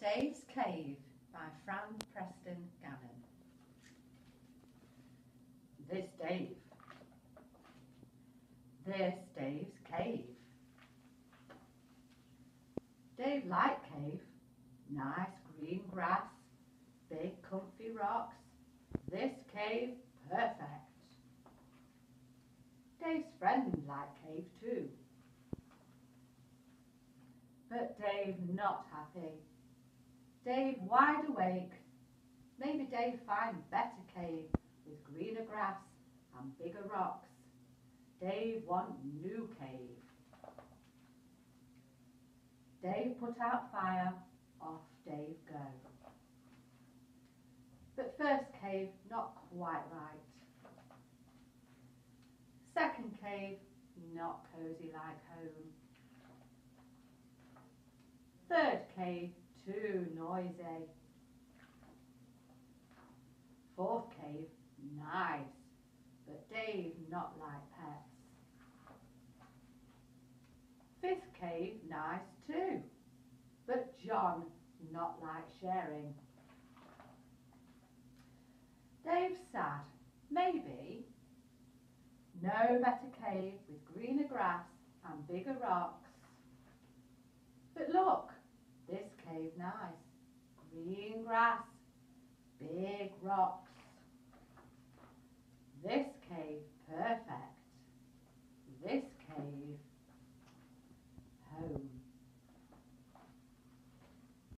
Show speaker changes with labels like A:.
A: Dave's Cave by Fran Preston Gannon. This Dave. This Dave's cave. Dave liked cave. Nice green grass, big comfy rocks. This cave perfect. Dave's friend liked cave too. But Dave not happy. Dave wide awake. Maybe Dave find better cave with greener grass and bigger rocks. Dave want new cave. Dave put out fire, off Dave go. But first cave not quite right. Second cave not cosy like home. Third cave too noisy. Fourth cave, nice, but Dave not like pets. Fifth cave, nice too, but John not like sharing. Dave sad, maybe. No better cave with greener grass and bigger rocks. But look, nice. Green grass, big rocks.